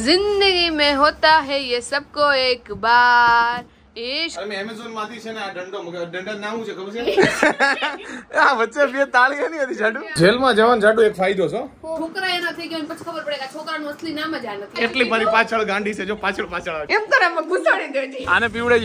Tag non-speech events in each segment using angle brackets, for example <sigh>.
जिंदगी में होता है ये सबको एक बार <laughs> જેલમાં જવાનું ફાયદો ખબર પડે છોકરાનું અસલી એટલી પાછળ ગાંડી છે જો પાછળ પાછળ એમ કરે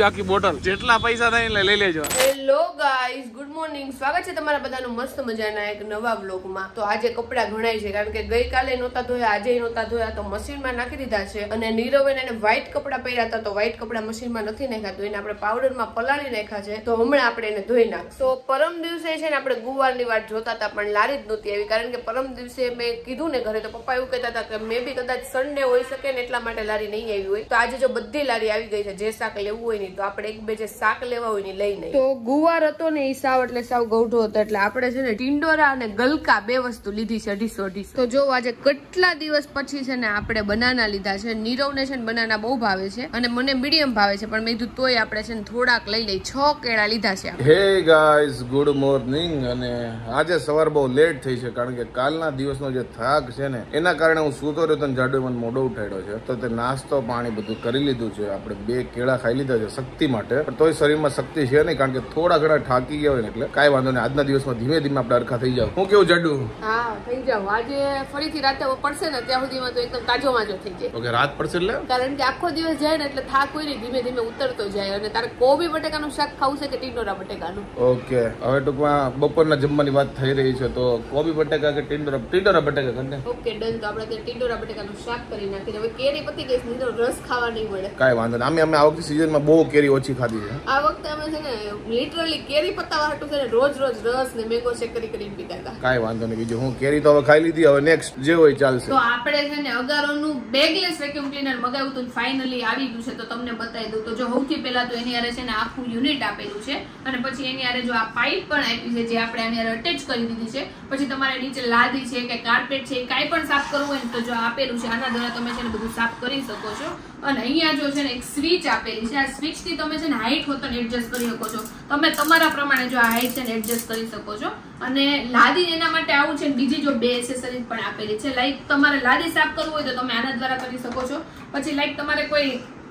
આખી બોટલ. જેટલા પૈસા થાય એટલે લઈ લેજો. હેલો ગાઈસ ગુડ મોર્નિંગ સ્વાગત છે તમારા બધાનું મસ્ત મજાના એક નવા વ્લોગમાં તો આજે કપડા ઘણાય છે કારણ કે ગઈકાલે નહોતા ધોયા આજે નહોતા ધોયા તો મશીનમાં નાખી દીધા છે. અને નીરવ એને વ્હાઈટ કપડા પહેર્યા હતા તો વ્હાઈટ કપડા મશીનમાં નથી નાખ્યા. તો એને આપણે પાવડરમાં પલાળી નાખ્યા છે, તો હમણાં આપણે એને ધોઈ નાખ તો પરમ દિવસે છે ને આપણે ગુવારની વાત જોતા હતા, પણ લારી જ નહોતી આવી, કારણ કે પરમ દિવસે મેં કીધું ને ઘરે, તો પપ્પા એવું કહેતા હતા કે મે બી કદાચ સન્ડે હોઈ શકે ને એટલા માટે લારી નહીં આવી હોય. તો આજે જો બધી લારી આવી ગઈ છે, જે શાક લેવું હોય નહીં તો આપણે એક બે જે શાક લેવા હોય ને લઈ નહીં તો ગુવાર હતો ને એ સાવ, એટલે સાવ ગૌઠો હતો, એટલે આપણે છે ને ટિંડોરા અને ગલકા બે વસ્તુ લીધી છે, અઢીસો અઢીસો. તો જો આજે કેટલા દિવસ પછી છે ને આપણે બનાના લીધા છે, નીરવને છે ને બનાના બહુ ભાવે છે, અને મને મીડિયમ ભાવે છે, પણ મેં કીધું તોય આપણે છે ને થોડાક લઈ લઈ છ કેળા લીધા છે હે ગાઈઝ ગુડ મોર્નિંગ અને આજે સવાર બહુ લેટ થઈ છે કારણ કે કાલના દિવસનો જે થાક છે ને એના કારણે હું સૂતો રહ્યો તને જાડો મને મોડો ઉઠાડ્યો છે. તો તે નાસ્તો પાણી બધું કરી લીધું છે. આપણે બે કેળા ખાઈ લીધા છે શક્તિ માટે. પણ તોય શરીરમાં શક્તિ છે નહીં કારણ કે થોડા ઘણા થાકી ગયા હોય ને એટલે કાંઈ વાંધો નહીં. આજના દિવસમાં ધીમે ધીમે આપણે અરખા થઈ જાવ હું કેવું જાડુ? હા થઈ જાવ આજે ફરીથી રાતે પડશે ને ત્યાં સુધીમાં તો એકદમ તાજો માજો થઈ જાય. ઓકે રાત પડશે એટલે? કારણ કે આખો દિવસ જાય ને એટલે થાક હોય ને ધીમે ધીમે ઉતરતો જાય. અને તારે કોબી બટેકાનું શાક ખાવું છે કે ટીંડોરા બટેકાનું? ઓકે. હવે ટૂંકમાં બપોરના જમવાની વાત થઈ રહી છે તો કોબી બટેકા કે ટીંડોરા ટીંડોરા બટેકા કરીને ઓકે ડન. તો આપણે ત્યાં ટીંડોરા બટેકાનું શાક કરી નાખીએ. હવે કેરી પતી ગઈ છે, રસ ખાવા નહીં મળે. કાંઈ વાંધો નહીં. અમે અમે આ વખતે સિઝનમાં બહુ કેરી ઓછી ખાધી છે. આ વખતે અમે છે ને લિટરલી કેરી પત્તા હાટું છે ને રોજ રોજ રસ ને મેંગો શેક કરી કરીને પીતા હતા. કાંઈ વાંધો નહીં. બીજું હું કેરી તો હવે ખાઈ લીધી હવે નેક્સ્ટ જે હોય ચાલશે. તો આપણે છે ને અગારોનું બેગલેસ વેક્યુમ ક્લીનર મગાવ્યું હતું ફાઇનલી આવી ગયું છે તો તમને બતાવી દઉં. તો જો સૌથી પહેલા તો એની આરે છે ને આખું યુનિટ આપેલું છે. અને પછી એની હારે જો આ પાઇપ પણ આપી છે, જે આપણે આની આરે અટેચ કરી દીધી છે. પછી તમારે નીચે લાદી છે કે કાર્પેટ છે કાંઈ પણ સાફ કરવું હોય તો જો આપેલું છે, આના દ્વારા તમે છે ને બધું સાફ કરી શકો છો. અને અહીંયા જો છે ને એક સ્વિચ આપેલી છે, આ સ્વિચથી તમે છે ને હાઇટ હોતો એડજસ્ટ કરી શકો છો. તમે તમારા પ્રમાણે જો આ હાઇટ છે ને એડજસ્ટ કરી શકો છો. અને લાદી એના માટે આવું છે બીજી જો બે એસેસરીઝ પણ આપેલી છે. લાઈક તમારે લાદી સાફ કરવું હોય તો તમે આના દ્વારા કરી શકો છો. પછી લાઈક તમારે કોઈ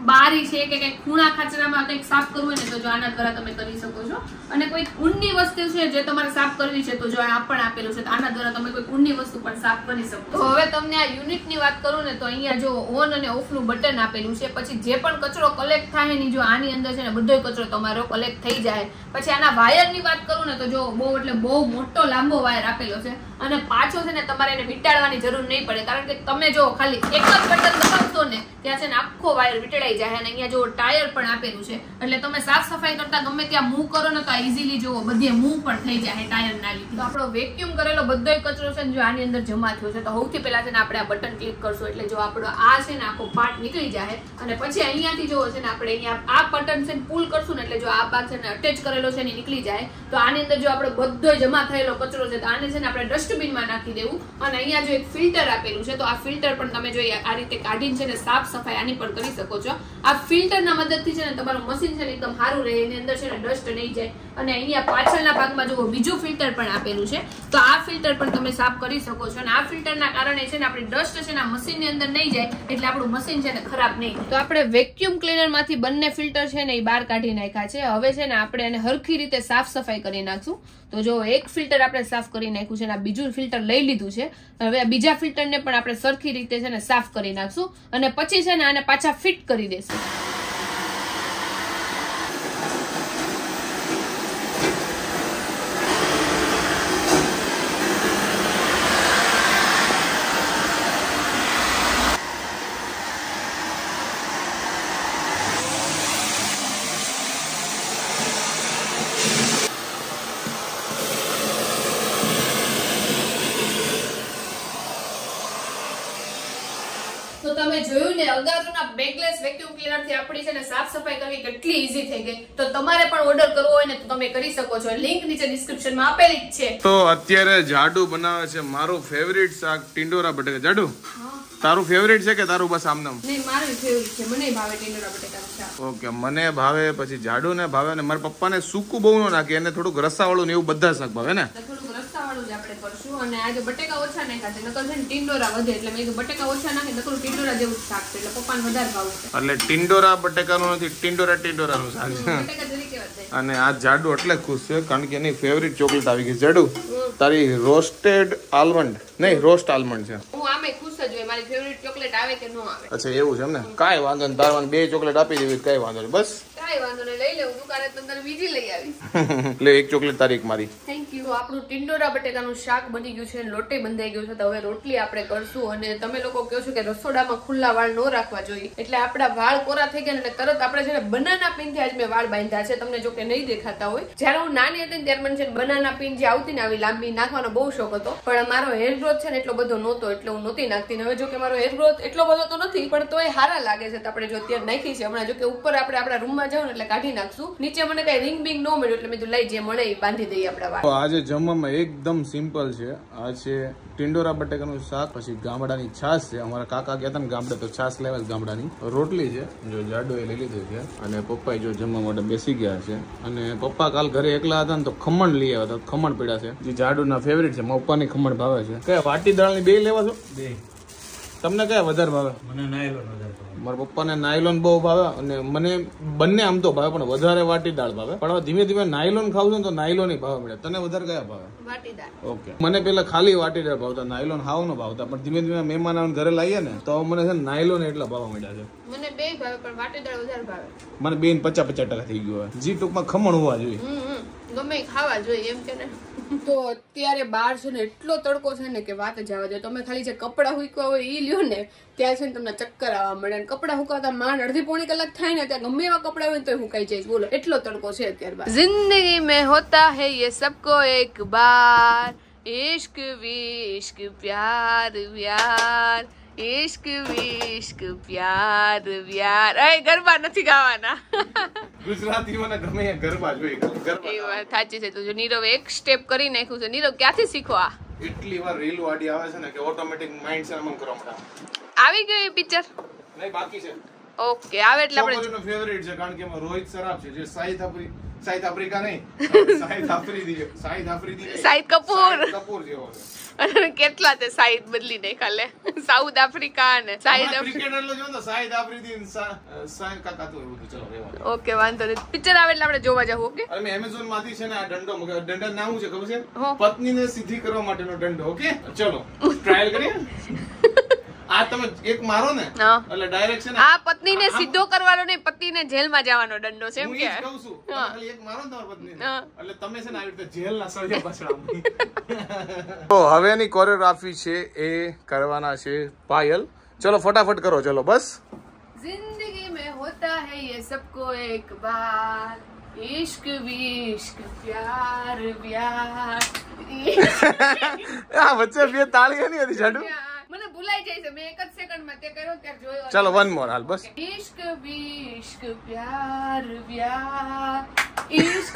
બારી છે કે કંઈક ખૂણા ખાચરામાં કંઈક સાફ કરવું હોય ને તો જો આના દ્વારા તમે કરી શકો છો. અને કોઈ ઊંડી વસ્તુ છે જે તમારે સાફ કરવી છે તો જો આ પણ આપેલું છે તો આના દ્વારા તમે કોઈ ઊંડી વસ્તુ પણ સાફ કરી શકો તો હવે તમને આ યુનિટની વાત કરું ને તો અહીંયા જો ઓન અને ઓફનું બટન આપેલું છે, પછી જે પણ કચરો કલેક્ટ થાય ને જો આની અંદર છે ને બધો કચરો તમારો કલેક્ટ થઈ જાય. પછી આના વાયરની વાત કરું ને તો જો બહુ એટલે બહુ મોટો લાંબો વાયર આપેલો છે અને પાછો છે ને તમારે એને વીંટાળવાની જરૂર નહીં પડે. કારણ કે તમે જો ખાલી એક જ બટન દબાવશો ને, ત્યાં છે ને આખો વાયર વીંટળાઈ જાય અને અહીંયા જો ટાયર પણ આપેલું છે. એટલે તમે સાફ સફાઈ કરતા ગમે ત્યાં મૂવ કરો ને તો આ ઇઝીલી જુઓ, બધે મૂવ પણ થઈ જાય ટાયર ના લીધે. આપણો વેક્યુમ કરેલો બધો કચરો છે જો આની અંદર જમા થયો છે, તો સૌથી પહેલા છે ને આપણે આ બટન ક્લિક કરશું. એટલે જો આપણો આ છે ને આખો પાર્ટ નીકળી જાય અને પછી અહીંયાથી જોવો છે ને આપણે અહીંયા આ બટન છે ને પુલ કરશું ને એટલે જો આ ભાગ છે ને અટેચ કરેલો છે ને નીકળી જાય. તો આની અંદર જો આપણે બધો જમા થયેલો કચરો છે, તો આને છે ને આપણે ડસ્ટબિનમાં નાખી દેવું. અને અહીંયા જો એક ફિલ્ટર આપેલું છે, તો આ ફિલ્ટર પણ તમે જો આ રીતે કાઢીને છે ને સાફ સફાઈ આની પણ કરી શકો છો. આ ફિલ્ટરના મદદથી છે ને તમારું મશીન છે ને એકદમ સારું રહે એની અંદર છે ને ડસ્ટ નહીં જાય અને અહીંયા પાછળના ભાગમાં જુઓ બીજું ફિલ્ટર પણ આપેલું છે તો આ ફિલ્ટર પણ તમે સાફ કરી શકો છો અને આ ફિલ્ટરના કારણે છે ને આપણી ડસ્ટ છે ને મશીનની અંદર નહીં જાય એટલે આપણું મશીન છે ને ખરાબ નહીં તો આપણે વેક્યુમ ક્લીનરમાંથી બંને ફિલ્ટર છે ને એ બહાર કાઢી નાખ્યા છે હવે છે ને આપણે એને હરખી રીતે સાફ સફાઈ કરી નાખશું તો જો એક ફિલ્ટર આપણે સાફ કરી નાખ્યું છે અને બીજું ફિલ્ટર લઈ લીધું છે હવે આ બીજા ફિલ્ટરને પણ આપણે સરખી રીતે છે ને સાફ કરી નાખશું અને પછી છે ને આને પાછા ફિટ કરી દેશું તો તમે જોયું ને અગારુના બેગલેસ વેક્યુમ ક્લીનરથી આપણી છે ને સાફ સફાઈ કરવી કેટલી ઈઝી થઈ ગઈ. તો તમારે પણ ઓર્ડર કરવો હોય ને તો તમે કરી શકો છો. લિંક નીચે ડિસ્ક્રિપ્શનમાં આપેલી જ છે. તો અત્યારે જાડુ બનાવે છે મારું ફેવરિટ શાક ટિંડોરા બટેકા. જાડુ? તારું ફેવરિટ છે કે તારું બસ આમનામ નહીં મારું ફેવરિટ છે. મને ભાવે ટીંડોરા બટેકાનું શાક. ઓકે મને ભાવે પછી જાડુ ને ભાવે ને મારા પપ્પાને સૂકું બહુ ન નાખે એને થોડુંક રસાવાળું ને એવું બધા શાક ભાવે ને? વાળું જ આપણે કરશું. અને આજે બટેકા ઓછા નાખ્યા છે નકર છે ને ટિંડોરા વધે એટલે મેં કીધું બટેકા ઓછા નાખી નકરું ટિંડોરા જેવું જ શાક છે એટલે પપ્પાને વધારે ભાવ છે. એટલે ટિંડોરા બટેકાનું નથી ટિંડોરા ટિંડોરાનું શાક છે. અને આ જાડુ એટલે ખુશ છે કારણ કે એની ફેવરિટ ચોકલેટ આવી ગઈ જાડુ તારી રોસ્ટેડ આલમંડ નહીં રોસ્ટ આલમંડ છે. હું આમે ખુશ જ હોય મારી ફેવરિટ ચોકલેટ આવે કે ન આવે. અચ્છા એવું છે એમ ને? કાંઈ વાંધો નહીં તારવાને બે ચોકલેટ આપી દેવી કાંઈ વાંધો નહીં બસ. કાંઈ વાંધો નહીં લઈ લેવું દુકાને તો તને બીજી લઈ આવી એટલે <laughs> એક ચોકલેટ તારીખ મારી. આપણું ટિંડોરા બટેકાનું શાક બની ગયું છે, લોટે બંધાઈ ગયું છે, તો હવે રોટલી આપણે કરશું. અને તમે લોકો કહો છો કે રસોડામાં ખુલ્લા વાળ ન રાખવા જોઈએ. એટલે આપણા વાળ કોરા થઈ ગયા અને તરત આપણે છે ને બનાના પિનથી આજ મેં વાળ બાંધ્યા છે. તમને જો કે નહીં દેખાતા હોય. જ્યારે હું નાની હતી ત્યારે મને છે બનાના પિન જે આવતી ને આવી લાંબી નાખવાનો બહુ શોખ હતો. પણ મારો હેર ગ્રોથ છે ને એટલો બધો નહોતો, એટલે હું નહોતી નાખતી. હવે જો કે મારો હેર ગ્રોથ એટલો બધો તો નથી, પણ તોય હારા લાગે છે. તો આપણે જો અત્યારે નાખી છે. હમણાં જો કે ઉપર આપણે આપણા રૂમમાં જાવ એટલે કાઢી નાખશું. નીચે મને કઈ રિંગ બિંગ ન મળ્યું, એટલે મેં કીધું, લઈ જે, મળે એ બાંધી દઈએ આપણા વાળ. તો આજે જમવામાં એકદમ સિમ્પલ છે. આ છે ટિંડોરા બટેકાનું શાક, પછી ગામડાની છાશ છે. અમારા કાકા ગયા હતા ને ગામડે, તો છાશ લેવા જ ગામડાની. રોટલી છે, જો જાડો એ લઈ લીધું છે. અને પપ્પા જો જમવા માટે બેસી ગયા છે. અને પપ્પા કાલ ઘરે એકલા હતા ને, તો ખમણ લઈ આવ્યા હતા. ખમણ પીડા છે. જે જાડુના ફેવરેટ છે, મારા પપ્પાની ખમણ ભાવે છે. કયા વાટી દાળની બે લેવા છો? બે. તમને કયા વધારે ભાવે? મને નાયલોન વધારે ભાવે. મારા પપ્પાને નાયલોન બહુ ભાવે અને મને બંને આમ તો ભાવે પણ વધારે વાટી દાળ ભાવે. પણ હવે ધીમે ધીમે નાયલોન ખાવ છો ને તો નાયલોન ભાવે મળે. તને વધારે કયા ભાવે? ઓકે. મને પેલા ખાલી વાટી દાળ ભાવતા નાયલોન હાવ ન ભાવતા પણ ધીમે ધીમે મહેમાન આવીને ઘરે લાવીએ ને તો મને છે નાયલોન એટલા ભાવવા મળ્યા છે. મને બે ભાવે પણ વાટીદાર વધારે ભાવે. મને બેન પચાસ પચાસ ટકા થઈ ગયું જી ટૂંકમાં ખમણ હોવા જોઈએ. ગમે ખાવા જોઈએ એમ કે ને. તો અત્યારે બહાર છે ને એટલો તડકો છે ને કે વાત જવા દે તમે ખાલી જે કપડાં હુકવા હોય ઈ લ્યો ને ત્યાં છે ને તમને ચક્કર આવવા મળે અને કપડાં હુકાતા માંડ અડધી પોણી કલાક થાય ને ત્યાં ગમે એવા કપડાં હોય ને તો હુકાઈ જાય બોલો એટલો તડકો છે અત્યારે બહાર જિંદગી મેં હોતા હૈ યે સબકો એક બાર इश्क विश्क प्यार व्यार ઇશ્ક વિશ્ક પ્યાર વ્યાર. એ ગરબા નથી ગાવાના. ગુજરાતીઓને ગમે ગરબા જોઈએ. ગરબા એ સાચી છે. તો જો નીરવ એક સ્ટેપ કરી નાખ્યું છે. નીરવ ક્યાંથી શીખો એટલી વાર રીલ વાડી આવે છે ને કે ઓટોમેટિક માઇન્ડ સેમ કરવા માંડે આવી ગયો એ પિક્ચર નહીં બાકી છે. ઓકે આવે એટલે આપણે છોકરીનો ફેવરિટ છે કારણ કે એમાં રોહિત સરાફ છે. જે સાઈથ આફ્રી સાઈથ આફ્રિકા નહીં <laughs> સાઈથ આફ્રિદી સાઈથ આફ્રિદી સાઈથ કપૂર. કપૂર જેવો છે. કેટલા તે સાઈડ બદલી નાખ્યા લે. સાઉથ આફ્રિકા ને સાઈડ દો. ઓકે વાંધો નહીં. પિક્ચર આવે એટલે આપણે જોવા જવું ઓકે? અમે એમેઝોનમાંથી છે ને આ દંડો. દંડા નામ છે ખબર છે. પત્નીને સીધી કરવા માટેનો દંડો ઓકે? ચલો ટ્રાયલ કરીએ. આ તમે એક મારો ને હા. એટલે ડાયરેક્ટ છે ને આ પત્નીને સીધો કરવાનો નહીં પતિને જેલમાં જવાનો દંડો છે એમ હું કે ઈ જ કહું છું તમે હા. ખાલી એક મારો ને તમારી પત્નીને. હા. એટલે તમે છે ને આવી રીતે જેલના સળિયા પાછળ <laughs> તો હવેની કોરિયોગ્રાફી છે એ કરવાના છે પાયલ ચલો ફટાફટ કરો ચલો બસ जिंदगी में होता है ये सबको एक बार इश्क विश्क प्यार व्यार આ વચ્ચે બે તાળી નહીં હતી જાડુ મને ભૂલાઈ જાય છે. મેં એક જ સેકન્ડમાં તે કર્યો ત્યારે જોયો ચાલો વન મોર હાલ બસ. ઇશ્ક વિશ્ક પ્યાર પ્યાર ઇશ્ક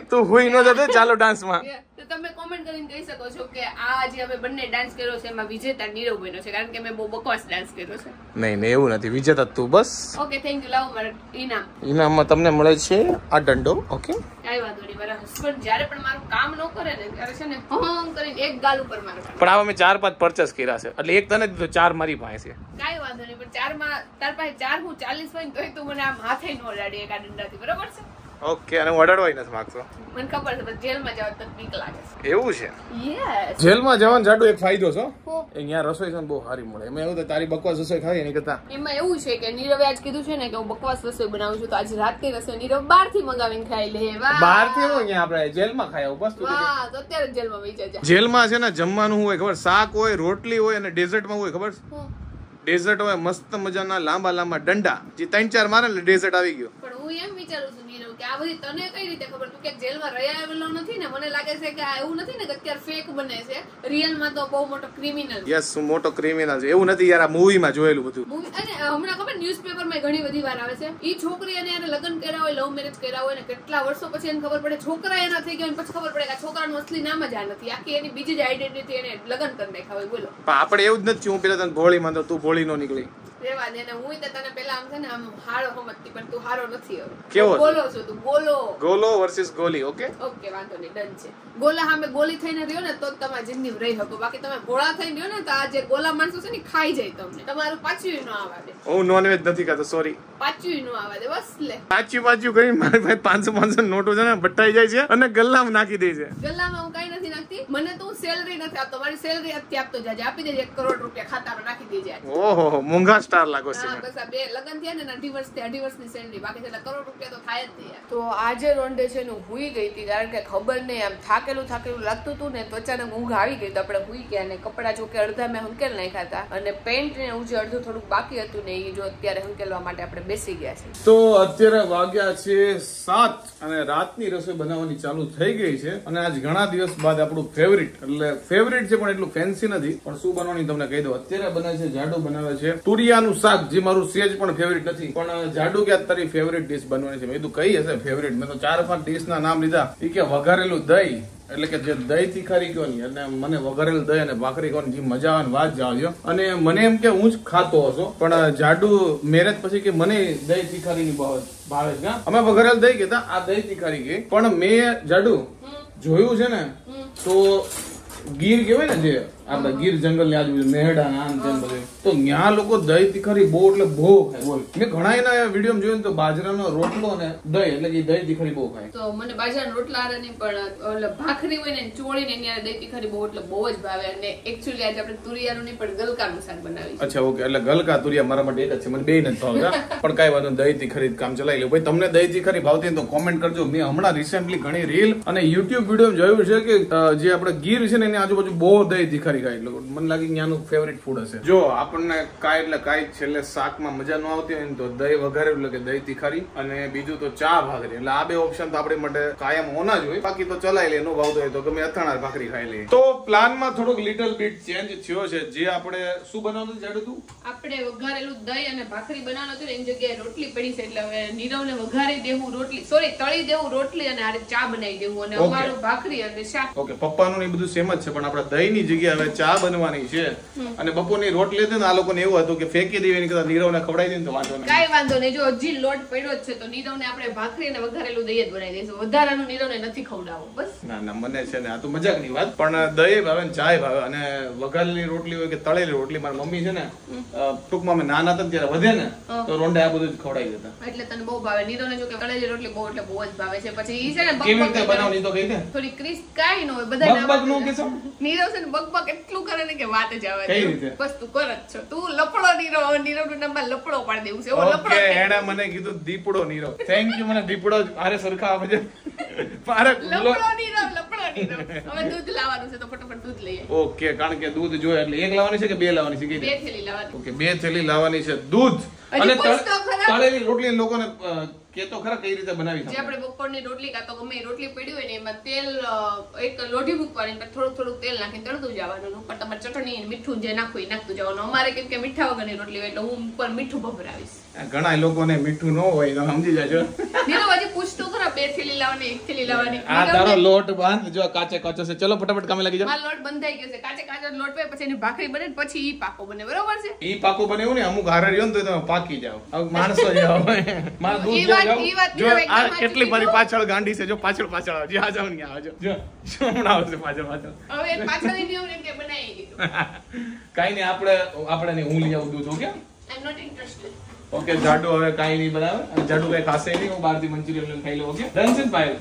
<laughs> તું હુઈ ન જતો ચાલો ડાન્સમાં તો તમે કોમેન્ટ કરીને કહી શકો છો કે આ જે અમે બંને ડાન્સ કર્યો છે એમાં વિજેતા નીરવ બન્યો છે. કારણ કે મેં બહુ બકવાસ ડાન્સ કર્યો છે. નહીં નહીં એવું નથી. વિજેતા તું બસ. ઓકે થેન્ક યુ લાવો મારા ઇનામ ઇનામમાં તમને મળે છે આ દંડો ઓકે કાંઈ વાંધો નહીં. મારા હસબન્ડ જ્યારે પણ મારું કામ ન કરે ને ત્યારે છે ને હોમ કરીને એક ગાલ ઉપર મારે પણ આમાં મેં ચાર પાંચ પરચેસ કર્યા છે. એટલે એક તને દીધો ચાર મારી પાસે છે. કાંઈ વાંધો નહીં પણ ચારમાં તાર પાસે ચાર હું ચાલીસ હોય તો તોય તું મને આમ હાથે ન ઓડાડી એક આ દંડાથી બરાબર છે? ઓકે અને હું અડાડવાય નથી માંગતો. મને ખબર છે જેલમાં જવા તો બીક લાગે એવું છે? છે યસ જેલમાં જવાનો જાડુ એક ફાયદો છે હું. અહીંયા રસોઈ છે બહુ સારી મળે. એમાં એવું તો તારી બકવાસ રસોઈ ખાવી એની કરતા. એમાં એવું છે કે નીરવે આજ કીધું છે ને કે હું બકવાસ રસોઈ બનાવું છું તો આજ રાતની રસોઈ નીરવ બહારથી મંગાવીને ખાઈ લે બહારથી હું અહીંયા આપણે જેલમાં ખાય બસ તું તો અત્યારે જેલમાં વહી જાય જેલમાં છે ને જમવાનું હોય ખબર શાક હોય રોટલી હોય અને ડેઝર્ટમાં હોય ખબર? ડેઝર્ટ હોય મસ્ત મજાના લાંબા લાંબા દંડા જે ત્રણ ચાર મારે એટલે ડેઝર્ટ આવી ગયો. પણ હું એમ વિચારું છું નીરવ કે આ બધી તને કઈ રીતે ખબર? તું કે જેલમાં રહ્યા આવેલો નથી ને? મને લાગે છે કે આ એવું નથી ને કે અત્યારે ફેક બને છે. રિયલમાં તો બહુ મોટો ક્રિમિનલ યસ હું મોટો ક્રિમિનલ છે. એવું નથી યાર આ મૂવીમાં જોયેલું બધું. મૂવી અને હમણાં ખબર ન્યૂઝપેપરમાં ઘણી બધી વાર આવે છે. ઈ છોકરી અને એને લગ્ન કર્યા હોય લવ મેરેજ કર્યા હોય ને કેટલા વર્ષો પછી એને ખબર પડે. છોકરા એના થઈ ગયા પછી ખબર પડે કે આ છોકરાનું અસલી નામ જ આ નથી. આખી એની બીજી જ આઈડેન્ટિટી એને લગ્ન કરી નાખ્યા હોય. બોલો. પણ આપણે એવું જ નથી હું પેલા તને ભોળી તો તું ભોળી નો નીકળી. રેવા દે ને હું તને પેલા આમ છે ને આમ હારો સમજતી પણ તું હારો નથી હવે. કેવો છે? છો તું બોલો ગોલો વર્સિસ ગોલી ઓકે ઓકે વાંધો નહીં ડન છે. ગોલા સામે ગોલી થઈને રહ્યો ને તો તમારી જિંદગી રહી શકો. બાકી તમે ગોળા થઈને રહ્યો ને તો આ જે ગોલા માણસો છે ને ખાઈ જાય તમને. તમારું પાછું ન આવવા દે. હું નોનવેજ નથી ખાતો સોરી પાછું ન આવવા દે બસ લે. પાછું પાછું કરી મારી પાસે પાંચસો પાંચસો નોટો છે ને ભટ્ટાઈ જાય છે અને ગલ્લામાં નાખી દે છે. ગલ્લામાં હું કઈ નથી નાખતી. મને તો સેલરી નથી આપતો. મારી સેલરી અત્યારે આપતો જાજે આપી દેજે એક કરોડ રૂપિયા ખાતામાં નાખી દેજે ઓહો મોંઘા સ્ટાર લાગો છે બસ આ બે લગન થયા ને અઢી વર્ષથી અઢી વર્ષની સેલરી બાકી છેલ્લા કરોડ રૂપિયા તો થાય જ નહીં તો આજે રોંડે છે ને હુઈ ગઈ હતી કારણ કે ખબર નહીં આમ થાકેલું થાકેલું લાગતું હતું ને તો અચાનક ઊંઘ આવી ગઈ તો આપણે હુઈ ગયા ને કપડા જો કે અડધા મેં હંકેલ નાખ્યા હતા અને પેન્ટ ને એવું જે અડધું થોડુંક બાકી હતું ને એ જો અત્યારે હંકેલવા માટે આપણે બેસી ગયા છે તો અત્યારે વાગ્યા છે સાત અને રાતની રસોઈ બનાવવાની ચાલુ થઈ ગઈ છે અને આજ ઘણા દિવસ બાદ આપણું ફેવરિટ એટલે ફેવરિટ છે પણ એટલું ફેન્સી નથી પણ શું બનાવવાની તમને કહી દઉં. અત્યારે બને છે જાડુ બનાવે છે તુરિયાનું શાક જે મારું સેજ પણ ફેવરિટ નથી. પણ જાડુ કે તારી ફેવરિટ ડીશ બનવાની છે? મેં કીધું કઈ હશે ફેવરિટ મેં તો ચાર પાંચ ડીશ ના નામ લીધા. એ કે વઘારેલું દહીં. એટલે કે જે દહીં તીખારી કહેવાની અને મને વઘારેલું દહીં અને ભાખરી ગયો જે મજા આવે વાત જ આવજો અને મને એમ કે હું જ ખાતો હશો પણ જાડુ મેરેજ પછી કે મને દહીં તીખારી ની ભાવે છે અમે વઘારેલ દહીં કેતા આ દહીં તીખારી ગઈ પણ મેં જાડુ જોયું છે ને તો ગીર કહેવાય ને જે આપડે ગીર જંગલની આજુબાજુ મેહડા આમ તેમ બધું. તો ત્યાં લોકો દહીં તીખારી બહુ એટલે બહુ ખાય. બોલ. મેં ઘણા એના વીડિયો જોયું ને તો બાજરાનો રોટલો ને દહીં એટલે કે દહીં તીખારી બહુ ખાય. તો મને બાજરાના રોટલા હારે નહીં પણ ઓલે ભાખરી હોય ને ચોળીને એની હારે દહીં તીખારી બહુ એટલે બહુ જ ભાવે. અને એકચ્યુઅલી આજે આપણે તુરિયાનું નહીં પણ ગલકાનું શાક બનાવી અચ્છા ઓકે. એટલે ગલકા તુરિયા મારા માટે એક જ છે. મને બે નથી ભાવતા. પણ કઈ વાંધો નહીં, તીખરી કામ ચલાવી લે. ભાઈ તમને દહી તીખરી ભાવતી તો કોમેન્ટ કરજો. મેં હમણાં રિસેન્ટલી ઘણી રીલ અને યુટ્યુબ વીડિયો જોયું છે કે જે આપણે ગીર છે ને એની આજુબાજુ બહુ દહીં તીખારી ખાય એટલે મને લાગે કે ત્યાંનું ફેવરિટ ફૂડ હશે. જો આપણને કાંઈ એટલે કાંઈ છેલ્લે શાકમાં મજા ન આવતી હોય ને તો દહીં વઘારે એટલે કે દહીં તીખારી અને બીજું તો ચા ભાખરી. એટલે આ બે ઓપ્શન તો આપણી માટે કાયમ હોના જ હોય. બાકી તો ચલાવી લે નો ભાવતો હોય તો ગમે અથાણા ભાખરી ખાઈ લઈએ. તો પ્લાનમાં થોડુંક લિટલ બીટ ચેન્જ થયો છે. જે આપણે શું બનાવતું હતું જાડું તું? આપણે વઘારેલું દહીં અને ભાખરી બનાવવાનું હતું એની જગ્યાએ રોટલી પડી છે એટલે હવે નીરવને વઘારી દેવું રોટલી. સોરી તળી દેવું રોટલી અને આ ચા બનાવી દેવું. અને અમારું ભાખરી અને શાક. ઓકે પપ્પાનું ને એ બધું સેમ જ છે પણ આપણે દહીંની જગ્યાએ હવે ચા બનવાની છે. અને બપોરની રોટલી હતી ને આ લોકોને એવું હતું કે ફેંકી દેવી એની કરતા નીરવને ખવડાવી દે તો વાંધો નહીં. કાંઈ વાંધો નહીં. જો હજી લોટ પડ્યો જ છે તો નીરવને આપણે ભાખરી અને વઘારેલું દહીં જ બનાવી દઈશું. વધારાનું નીરવને નથી ખવડાવવું બસ. ના ના મને છે ને આ તો મજાકની વાત પણ દહીં ભાવે ને ચાય ભાવે. અને વઘારેલી રોટલી હોય કે તળેલી રોટલી મારી મમ્મી છે ને ટૂંકમાં અમે નાના હતા ત્યારે વધે ને તો રોંડે આ બધું જ ખવડાવી દેતા. એટલે તને બહુ ભાવે. નીરવને જો કે તળેલી રોટલી બહુ એટલે બહુ જ ભાવે છે. પછી ઈ છે ને કેવી રીતે બનાવની તો કહી દે. થોડી ક્રિસ્પ કાઈ ન હોય બધા બકબકનું કેશો? નીરવ છે ને બકબક એટલું કરે ને કે વાત જ આવે. બસ તું કર જ છો. તું લપડો નીરવ હવે નીરવનું નામ લપડો પાડી દેવું છે. એવો લપડો એણે મને કીધું દીપડો નીરવ. થેન્ક યુ મને દીપડો જ સરખા આવે છે. મારે લપડો નીરવ લપડો નીરવ હવે દૂધ લાવવાનું છે તો ફટાફટ દૂધ લઈએ. ઓકે કારણ કે દૂધ જોઈએ એટલે એક લાવવાની છે કે બે લાવવાની છે? બે થેલી લાવવાની. ઓકે બે થેલી લાવવાની છે દૂધ. અને. તળેલી રોટલી લોકોને કે તો ખરા કઈ રીતે બનાવી જે આપણે બપોરની રોટલી કાં તો ગમે રોટલી પડી હોય ને એમાં તેલ એક લોઢી મૂકવાની પર થોડુંક થોડું તેલ નાખીને તળતું જવાનું ઉપર તમારે ચટણી મીઠું જે નાખવું એ નાખતું જવાનું. અમારે કેમ કે મીઠા વગરની રોટલી હોય એટલે હું ઉપર મીઠું ભભરાવીશ. ઘણા લોકોને મીઠું ન હોય તો સમજી જાજો. નીરવ હજી પૂછતો ખરા બે થેલી લાવવાની એક થેલી લાવવાની. આ તારો લોટ બાંધ જો કાચે કાચો છે. ચલો ફટાફટ કામે લાગી જાવ મારો લોટ બંધાઈ ગયો છે. કાચે કાચો લોટ પે પછી એની ભાખરી બને પછી ઈ પાકો બને. બરોબર છે? ઈ પાકો બને એવું ને અમુક હારે રહ્યો ને તો તમે પાકી જાવ હવે માણસો જાવ મારા દૂધ ઈ વાત- ઈ વાત જો આ કેટલી મારી પાછળ ગાંડી છે. જો પાછળ પાછળ આવજો આ જાવ ને આવજો જો. જો હમણાં આવશે પાછળ પાછળ. હવે એ પાછળની નિયમ એમ કે બનાવી દીધું. <laughs> કાઈ નહીં આપણે આપણે હું લઈ આવું દૂધ okay I am not interested okay જાડુ હવે કાઈ નહીં બનાવે. અને જાડુ કઈ ખાશે નહીં. હું બહારથી મંચુરિયન લઈને ખાઈ લઉં ઓકે રણજીત ભાઈ.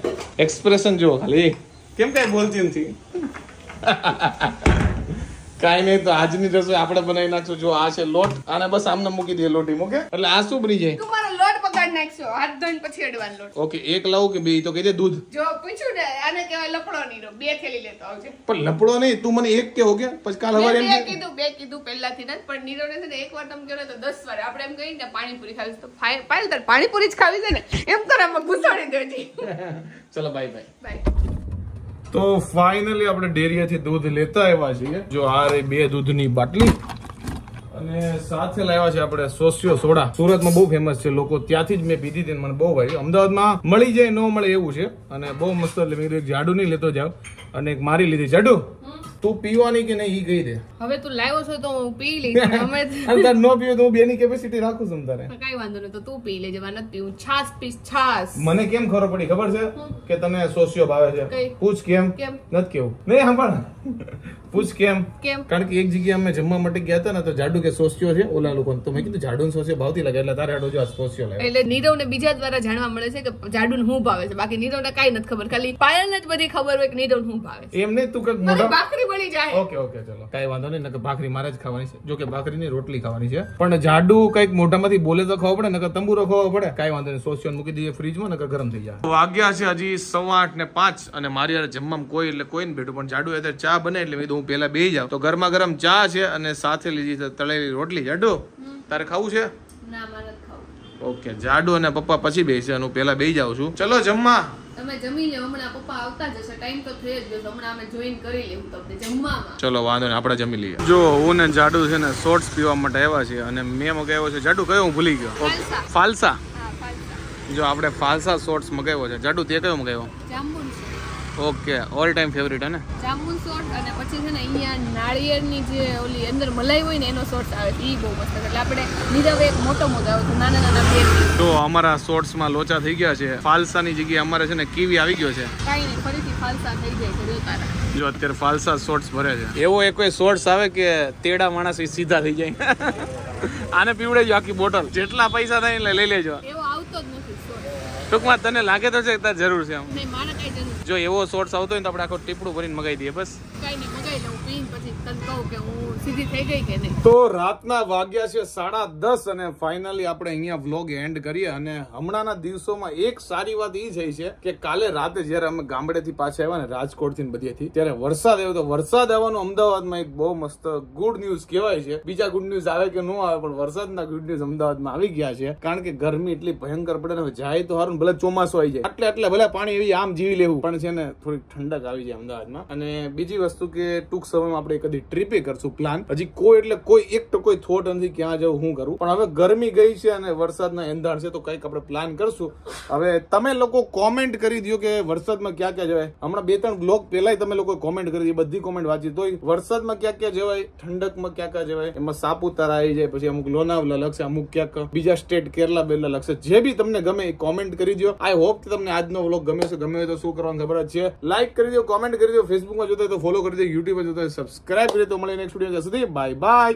એક્સપ્રેશન જો ખાલી. કેમ કઈ બોલતી નથી? કાઈ નહીં તો આજની રસોઈ આપણે બનાવી નાખશું. જો આ છે લોટ આને બસ આમને મૂકી દઈએ લોટી મૂકે એટલે આ શું બની જાય? પકડ નાખશો. હાથ ધોઈને પછી અડવાનો લોટ. ઓકે એક લઉં કે બે? તો કહી દે દૂધ. જો પૂછ્યું ને આને કહેવાય લપડો નીરો. બે થેલી લેતો આવજે. પણ લપડો નહીં તું મને એક કે ઓકે પછી કાલ મેં સવારે એમ કે- કીધું બે કીધું પહેલાથી ને પણ છે ને એક વાર તમે કહો તો દસ વાર. આપણે એમ કહીએ ને પાણીપુરી ખાવી તો ફાઇ- પાયલ તારે પાણીપુરી જ ખાવી છે ને? એમ કરે આમાં ઘુસાડી દેજે <laughs> ચલો બાય બાય બાય તો ફાઇનલી આપણે ડેરીએથી દૂધ લેતા આવ્યા છીએ. જો આ રે બે દૂધની બાટલી અને સાથે લાવ્યા છે આપણે સોસિયો સોડા. સુરતમાં બહુ ફેમસ છે. લોકો ત્યાંથી જ મેં પીધી હતી મને બહુ ભાઈ. અમદાવાદમાં મળી જાય ન મળે એવું છે. અને બહુ મસ્ત એટલે મેં કીધું જાડુ નહીં લેતો જાવ. અને એક મારી લીધી. જાડુ તું પીવાની કે નહીં? ઈ ગઈ દે. હવે તું લાવ્યો છો તો હું પી લઈશ <laughs> અમે અને તાર નો પીવો તો હું બેની કેપેસિટી રાખું છું તારે. કઈ વાંધો નહીં તો તું પી લેજે મને પીવું. છાસ પીસ છાસ. મને કેમ ખબર પડી? ખબર છે કે તને સોસિયો ભાવે છે? પૂછ કેમ? કેમ? નથી કેવું. નહીં સાંભળ. પૂછ કેમ? કેમ? કારણ કે એક જગ્યાએ અમે જમવા માટે ગયા હતા ને તો જાડુ કે સોસ્યો છે ઓલા લોકો તો મેં કીધું જાડુ સોસ્યો ભાવતી લાગે એટલે તારે હાડો જો આ સોસ્યો લાગે એટલે નીરવ ને બીજા દ્વારા જાણવા મળે છે કે જાડુ હું ભાવે છે. બાકી નીરવ ને કઈ નથી ખબર ખાલી પાયલ જ બધી ખબર હોય કે નીરવ હું ભાવે છે. એમ નહીં તું કંઈક મોઢા ભાખરી બની જાય. ઓકે ઓકે ચલો. કઈ વાંધો નહીં નકર ભાખરી મારે જ ખાવાની છે. જો કે ભાખરીની રોટલી ખાવાની છે. પણ જાડુ કંઈક મોઢામાંથી બોલે તો ખબર પડે નકર તંબુરો ખાવો પડે. કઈ વાંધો નહીં સોસ્યો મૂકી દઈએ ફ્રીજમાં નકર ગરમ થઈ જાય. વાગ્યા છે હજી સવા આઠ ને પાંચ અને મારી યાર જમવામાં કોઈ એટલે કોઈ ને ભેટું પણ જાડુ અત્યારે ચા બને એટલે મેં હું પેલા બે જાઉં. તો ગરમા ગરમ ચા છે અને સાથે લીધી છે તળેલી રોટલી. જાડુ તારે ખાવું છે? ઓકે જાડુ અને પપ્પા પછી બેસે અને હું પેલા બે જાઉં છું. ચલો જમવા. તમે જમી લો હમણાં પપ્પા આવતા જશે ટાઈમ તો થઈ જ ગયો હમણાં અમે જોઈન કરી લેવું તમને જમવામાં. ચલો વાંધો નહીં આપણે જમી લઈએ. જો હું ને જાડુ છે ને શોર્ટ્સ પીવા માટે આવ્યા છે અને મેં મગાવ્યો છે જાડુ કયો? હું ભૂલી ગયો. ફાલસા. ફાલસા? જો આપણે ફાલસા શોર્ટ્સ મગાવ્યો છે. જાડુ તે કયો મગાવ્યો? ઓકે ઓલ ટાઈમ ફેવરિટ હે ને? જાંબુન સોર્ટ અને પછી છે ને અહીંયા નાળિયેરની જે ઓલી અંદર મલાઈ હોય ને એનો સોર્ટ આવે છે. એ બહુ મસ્ત એટલે આપણે નીરવ એક મોટો મગાવ્યો હતો નાના નાના બે તો અમારા સોર્ટ્સમાં લોચા થઈ ગયા છે. ફાલસાની જગ્યાએ અમારે છે ને કીવી આવી ગયો છે. કાઈ નહીં ફરીથી ફાલસા થઈ જાય છે જો તારા. જો અત્યારે ફાલસા શોર્ટ્સ ભરે છે. એવો એક કોઈ શોર્ટ્સ આવે કે તેડા માણસ એ સીધા થઈ જાય? <laughs> આને પીવડે આખી બોટલ જેટલા પૈસા થાય એટલે લઈ લેજો. એવો આવતો જ નથી ટૂંકમાં તને લાગે તો છે તાર જરૂર છે આમ. નહીં મારે કઈ જરૂર જો એવો શોર્ટ્સ આવતો હોય તો આપણે આખો ટીપડું ભરીને મગાવી દઈએ, બસ. કાંઈ નહીં તો રાતના વાગ્યા છે સાડા દસ અને ફાઇનલી આપણે અહીંયા વ્લોગ એન્ડ કરીએ અને હમણાંના દિવસોમાં એક સારી વાત એ થઈ છે કે કાલે રાતે જ્યારે અમે ગામડેથી પાછા આવ્યા ને રાજકોટથી ને બધેથી, ત્યારે વરસાદ આવ્યો તો વરસાદ આવવાનો અમદાવાદમાં એક બહુ મસ્ત ગુડ ન્યૂઝ કહેવાય છે. બીજા ગુડ ન્યૂઝ આવે કે ન આવે, પણ વરસાદના ગુડ ન્યૂઝ અમદાવાદમાં આવી ગયા છે. કારણ કે ગરમી એટલી ભયંકર પડે ને જાય તો હારું ભલે ચોમાસું આવી જાય. એટલે એટલે ભલે પાણી એવી આમ જીવી લેવું. પણ છે ને થોડીક ઠંડક આવી જાય અમદાવાદમાં. અને બીજી વસ્તુ કે ટૂંક સમયમાં આપણે કદી ટ્રીપે કરશું પ્લાન હજી કોઈ એટલે કોઈ એક તો કોઈ થોટ નથી ક્યાં જવું હું કરું પણ હવે ગરમી ગઈ છે અને વરસાદના એંધાણ છે તો કંઈક આપણે પ્લાન કરશું. હવે તમે લોકો કોમેન્ટ કરી દો કે વરસાદમાં ક્યાં ક્યાં જવાય. હમણાં બે ત્રણ બ્લોગ પહેલા તમે લોકો કોમેન્ટ કરી દી બધી કોમેન્ટ વાંચી. તોય વરસાદમાં ક્યાં ક્યાં જવાય, ઠંડકમાં ક્યાં ક્યાં જવાય, એમાં સાપુતારા આવી જાય, પછી અમુક લોનાવલા લગશે અમુક ક્યાંક બીજા સ્ટેટ કેરલા બેરલા લગશે જે બી તમને ગમે એ કોમેન્ટ કરી દો આઈ હોપ કે તમને આજનો વ્લોગ ગમે છે ગમે હોય તો શું કરવાનું ખબર છે? લાઈક કરી દો કોમેન્ટ કરી દો ફેસબુકમાં જોતા તો ફોલો કરી દો યુટ્યુબમાં જોતા હોય સબસ્ક્રાઇબ કરી દો. મળે નેક્સ્ટ વીડિયો સુધી. Bye bye